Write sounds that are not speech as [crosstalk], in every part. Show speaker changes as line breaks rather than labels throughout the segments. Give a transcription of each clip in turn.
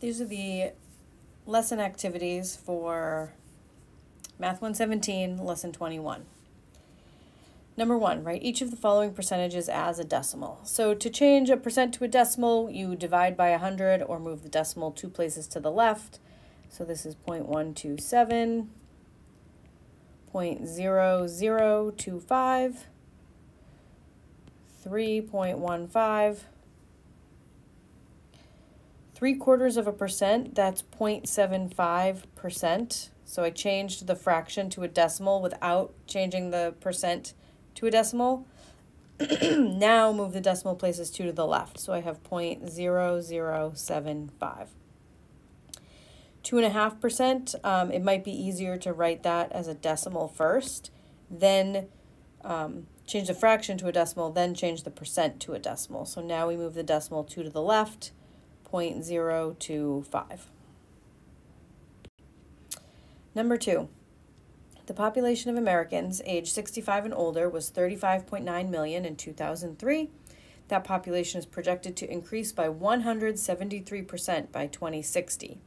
These are the lesson activities for Math 117, Lesson 21. Number one, write each of the following percentages as a decimal. So to change a percent to a decimal, you divide by 100 or move the decimal two places to the left. So this is 0.127, 0.0025, 3.15, 3 quarters of a percent, that's 0.75%. So I changed the fraction to a decimal without changing the percent to a decimal. [clears throat] now move the decimal places two to the left. So I have 0.0075. Two and a half percent, um, it might be easier to write that as a decimal first, then um, change the fraction to a decimal, then change the percent to a decimal. So now we move the decimal two to the left, 0.025. Number two, the population of Americans aged 65 and older was 35.9 million in 2003. That population is projected to increase by 173% by 2060.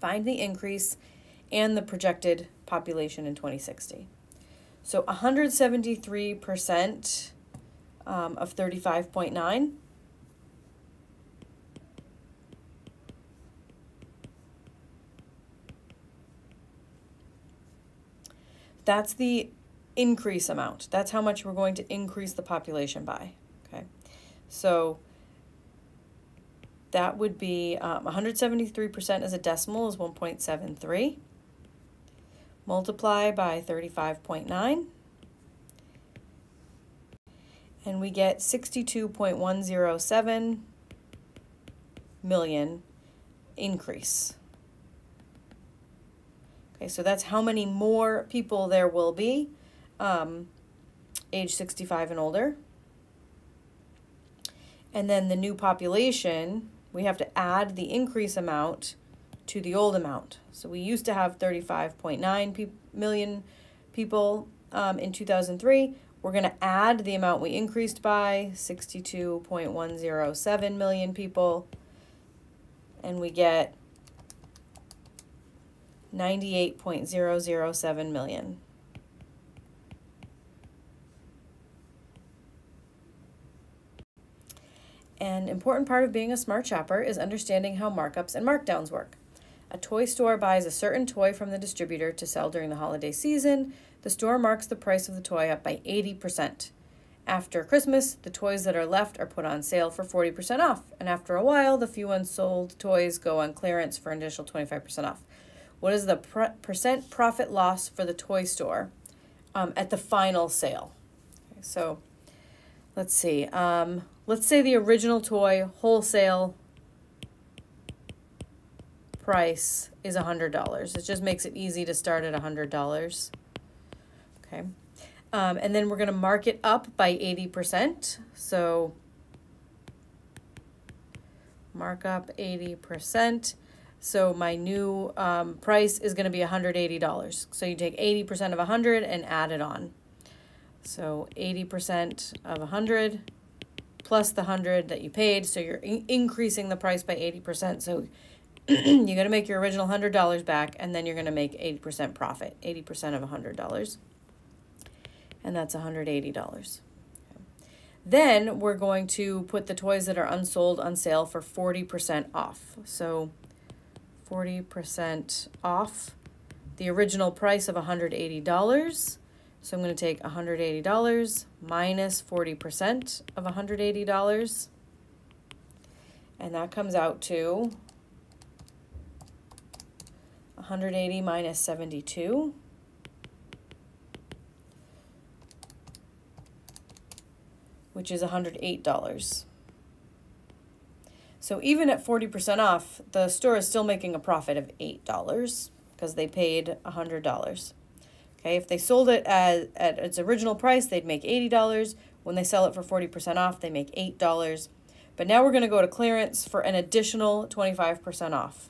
Find the increase and the projected population in 2060. So 173% um, of 35.9 That's the increase amount. That's how much we're going to increase the population by. Okay, so that would be 173% um, as a decimal is 1.73. Multiply by 35.9. And we get 62.107 million increase. Okay, so that's how many more people there will be um, age 65 and older. And then the new population, we have to add the increase amount to the old amount. So we used to have 35.9 pe million people um, in 2003. We're going to add the amount we increased by, 62.107 million people, and we get 98.007 million. An important part of being a smart shopper is understanding how markups and markdowns work. A toy store buys a certain toy from the distributor to sell during the holiday season. The store marks the price of the toy up by 80%. After Christmas, the toys that are left are put on sale for 40% off, and after a while, the few unsold toys go on clearance for an additional 25% off. What is the percent profit loss for the toy store um, at the final sale? Okay, so let's see. Um, let's say the original toy wholesale price is $100. It just makes it easy to start at $100. Okay. Um, and then we're going to mark it up by 80%. So mark up 80%. So my new um, price is going to be $180. So you take 80% of 100 and add it on. So 80% of 100 plus the 100 that you paid. So you're in increasing the price by 80%. So you're going to make your original $100 back and then you're going to make 80% profit, 80% of $100. And that's $180. Then we're going to put the toys that are unsold on sale for 40% off. So 40% off the original price of $180. So I'm going to take $180 minus 40% of $180. And that comes out to 180 minus 72. which is $108. So even at 40% off, the store is still making a profit of $8 because they paid $100. Okay, if they sold it at, at its original price, they'd make $80. When they sell it for 40% off, they make $8. But now we're going to go to clearance for an additional 25% off.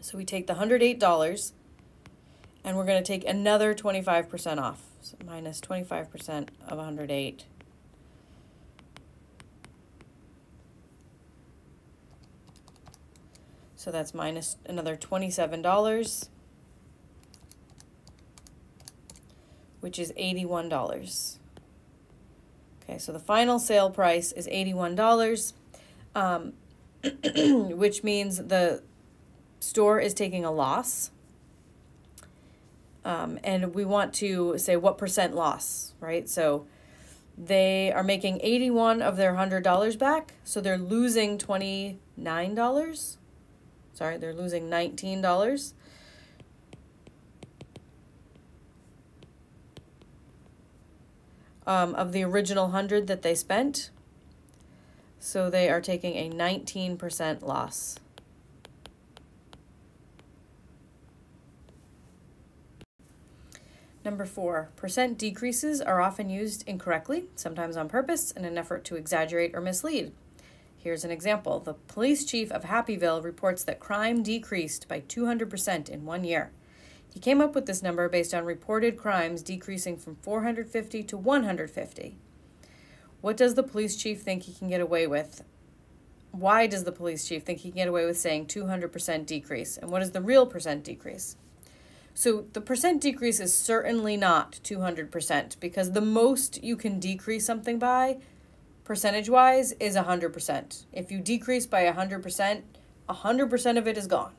So we take the $108 and we're going to take another 25% off. So minus 25% of 108 So that's minus another $27, which is $81. Okay, so the final sale price is $81, um, [clears throat] which means the store is taking a loss. Um, and we want to say what percent loss, right? So they are making 81 of their $100 back, so they're losing $29. Sorry, they're losing $19. Um, of the original 100 that they spent. So they are taking a 19% loss. Number four, percent decreases are often used incorrectly, sometimes on purpose, in an effort to exaggerate or mislead. Here's an example. The police chief of Happyville reports that crime decreased by 200% in one year. He came up with this number based on reported crimes decreasing from 450 to 150. What does the police chief think he can get away with? Why does the police chief think he can get away with saying 200% decrease? And what is the real percent decrease? So the percent decrease is certainly not 200% because the most you can decrease something by percentage wise is 100%. If you decrease by 100%, 100% of it is gone.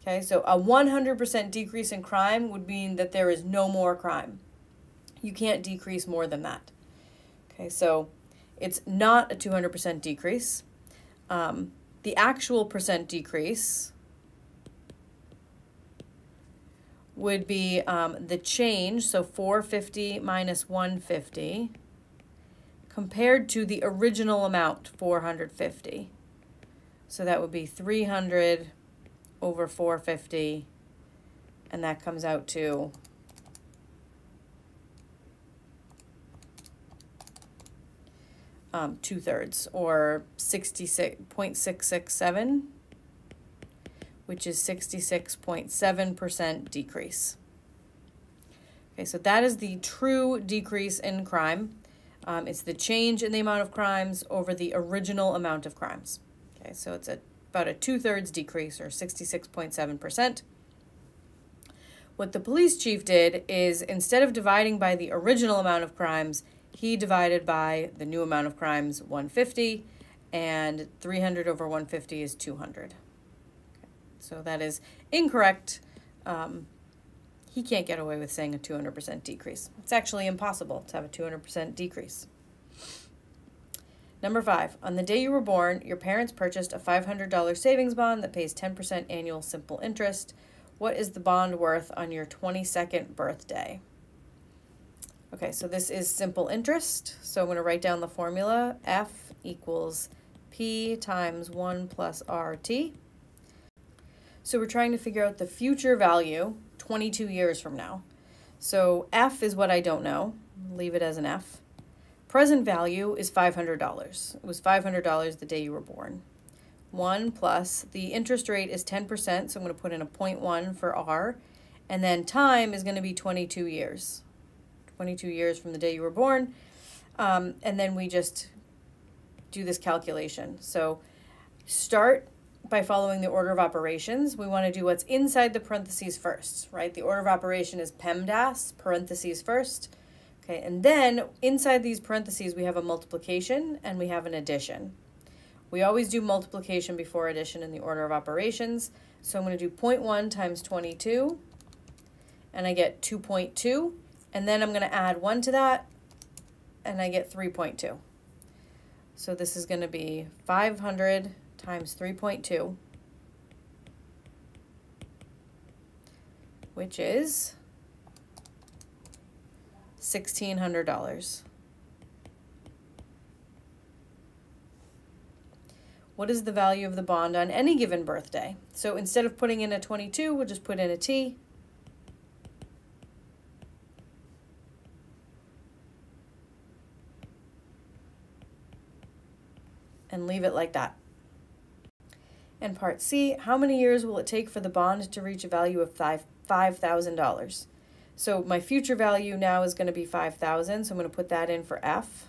Okay, so a 100% decrease in crime would mean that there is no more crime. You can't decrease more than that. Okay, so it's not a 200% decrease. Um, the actual percent decrease would be um, the change, so 450 minus 150, compared to the original amount, 450. So that would be 300 over 450, and that comes out to um, two thirds, or 66.667 which is 66.7% decrease. Okay, so that is the true decrease in crime. Um, it's the change in the amount of crimes over the original amount of crimes. Okay, so it's a, about a two-thirds decrease, or 66.7%. What the police chief did is instead of dividing by the original amount of crimes, he divided by the new amount of crimes, 150, and 300 over 150 is 200. Okay. So that is incorrect. Um, he can't get away with saying a 200% decrease. It's actually impossible to have a 200% decrease. Number five, on the day you were born, your parents purchased a $500 savings bond that pays 10% annual simple interest. What is the bond worth on your 22nd birthday? Okay, so this is simple interest. So I'm going to write down the formula. F equals P times 1 plus RT. So we're trying to figure out the future value 22 years from now. So F is what I don't know. Leave it as an F. Present value is $500. It was $500 the day you were born. 1 plus, the interest rate is 10%, so I'm going to put in a 0.1 for R. And then time is going to be 22 years. 22 years from the day you were born. Um, and then we just do this calculation. So start by following the order of operations, we want to do what's inside the parentheses first, right? The order of operation is PEMDAS, parentheses first. Okay, and then inside these parentheses, we have a multiplication and we have an addition. We always do multiplication before addition in the order of operations. So I'm going to do 0.1 times 22, and I get 2.2. And then I'm going to add 1 to that, and I get 3.2. So this is going to be 500 times 3.2, which is $1,600. What is the value of the bond on any given birthday? So instead of putting in a 22, we'll just put in a T. And leave it like that. And part C, how many years will it take for the bond to reach a value of $5,000? So my future value now is going to be 5,000, so I'm going to put that in for F.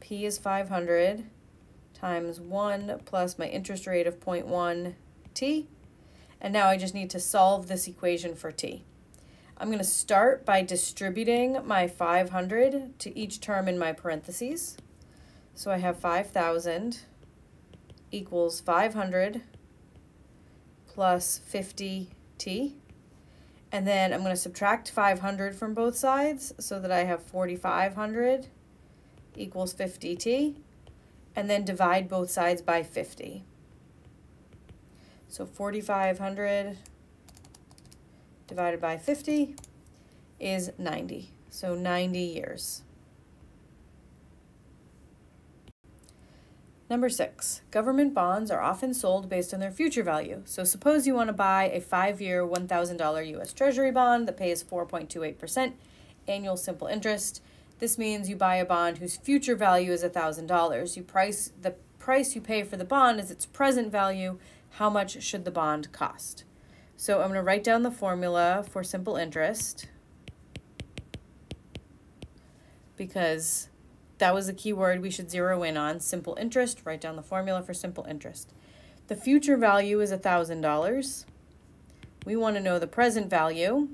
P is 500 times 1 plus my interest rate of 0.1 t. And now I just need to solve this equation for t. I'm going to start by distributing my 500 to each term in my parentheses. So I have 5,000 equals 500 plus 50t. And then I'm going to subtract 500 from both sides so that I have 4,500 equals 50t. And then divide both sides by 50. So 4,500 divided by 50 is 90. So 90 years. Number six, government bonds are often sold based on their future value. So suppose you want to buy a five-year $1,000 U.S. Treasury bond that pays 4.28% annual simple interest. This means you buy a bond whose future value is $1,000. You price the price you pay for the bond is its present value. How much should the bond cost? So I'm going to write down the formula for simple interest because that was a key word we should zero in on. Simple interest, write down the formula for simple interest. The future value is $1,000. We want to know the present value.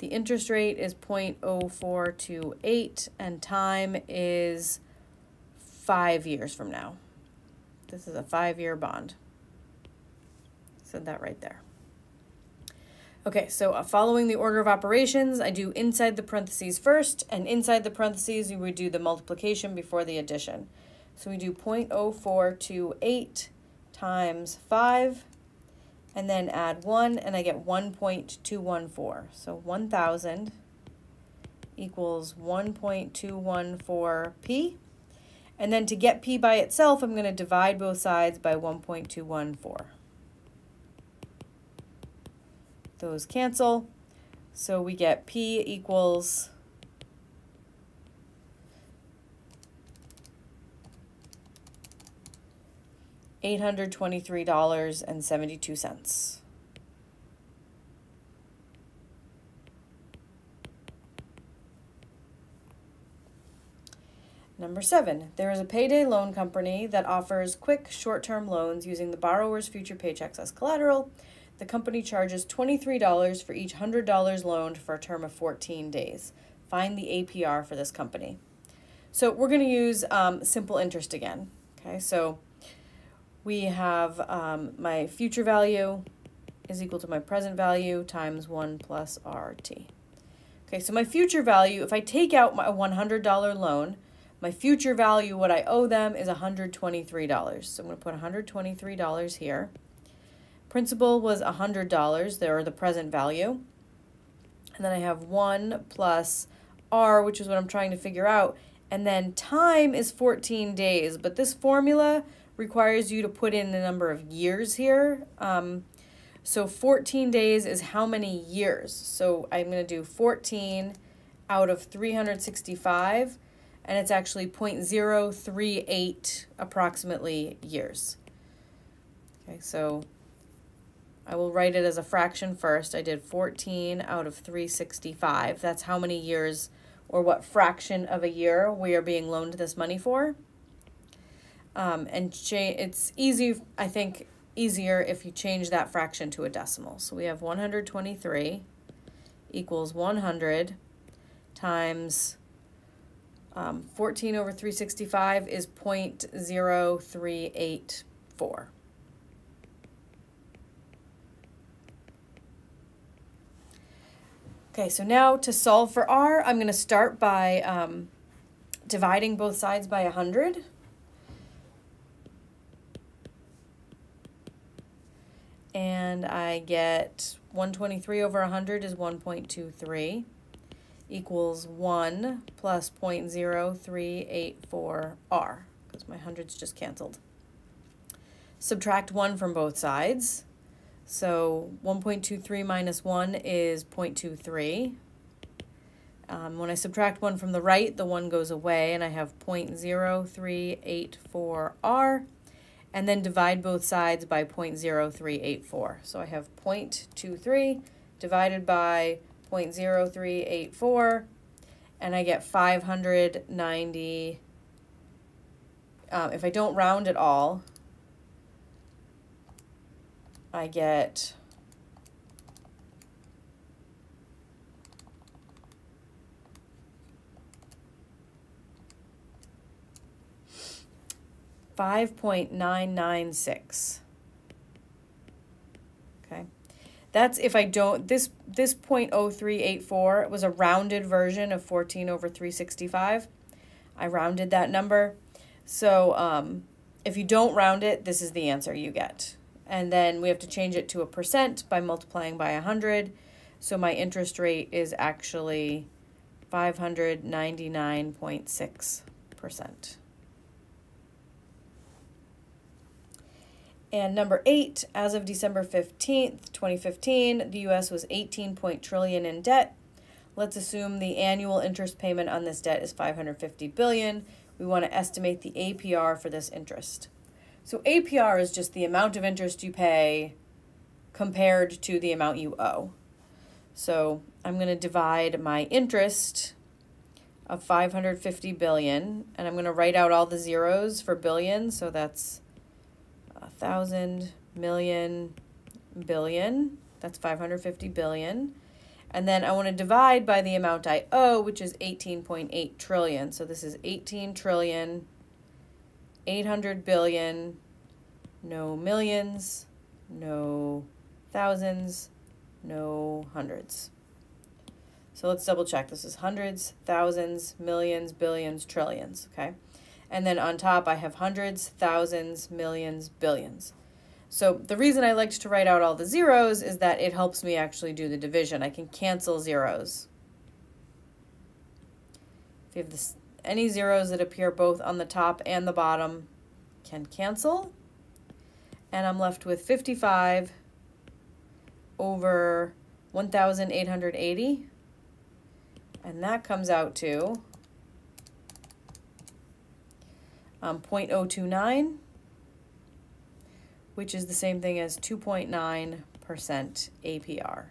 The interest rate is 0.0428 and time is five years from now. This is a five-year bond. Said that right there. Okay, so uh, following the order of operations, I do inside the parentheses first, and inside the parentheses, we would do the multiplication before the addition. So we do 0.0428 times 5, and then add 1, and I get 1.214. So 1,000 equals 1.214p. And then to get p by itself, I'm going to divide both sides by 1.214 those cancel. So we get P equals eight hundred twenty-three dollars and seventy-two cents. Number seven, there is a payday loan company that offers quick short-term loans using the borrower's future paychecks as collateral the company charges $23 for each $100 loaned for a term of 14 days. Find the APR for this company. So we're going to use um, simple interest again. Okay, so we have um, my future value is equal to my present value times 1 plus RT. Okay, so my future value, if I take out my $100 loan, my future value, what I owe them is $123. So I'm going to put $123 here. Principal was $100, there are the present value. And then I have 1 plus R, which is what I'm trying to figure out. And then time is 14 days, but this formula requires you to put in the number of years here. Um, so 14 days is how many years? So I'm going to do 14 out of 365, and it's actually 0.038 approximately years. Okay, so I will write it as a fraction first. I did 14 out of 365. That's how many years or what fraction of a year we are being loaned this money for. Um, and it's easy, I think, easier if you change that fraction to a decimal. So we have 123 equals 100 times um, 14 over 365 is 0.0384. Okay, so now to solve for r, I'm going to start by um, dividing both sides by 100. And I get 123 over 100 is 1.23 equals 1 plus 0.0384r because my hundreds just canceled. Subtract 1 from both sides. So 1.23 minus 1 is 0.23. Um, when I subtract 1 from the right, the 1 goes away, and I have 0.0384r, and then divide both sides by 0.0384. So I have 0.23 divided by 0.0384, and I get 590 um, if I don't round at all, I get five point nine nine six. Okay. That's if I don't this this point oh three eight four was a rounded version of 14 over 365. I rounded that number. So um, if you don't round it, this is the answer you get. And then we have to change it to a percent by multiplying by 100. So my interest rate is actually 599.6%. And number eight, as of December 15th, 2015, the US was 18 point trillion in debt. Let's assume the annual interest payment on this debt is 550 billion. We want to estimate the APR for this interest. So APR is just the amount of interest you pay compared to the amount you owe. So I'm going to divide my interest of 550 billion and I'm going to write out all the zeros for billion. So that's a thousand, million, billion. That's 550 billion. And then I want to divide by the amount I owe, which is 18.8 trillion. So this is 18 trillion 800 billion, no millions, no thousands, no hundreds. So let's double check. This is hundreds, thousands, millions, billions, trillions, okay? And then on top I have hundreds, thousands, millions, billions. So the reason I liked to write out all the zeros is that it helps me actually do the division. I can cancel zeros. If you have this any zeros that appear both on the top and the bottom can cancel. And I'm left with 55 over 1,880. And that comes out to um, 0.029, which is the same thing as 2.9% APR.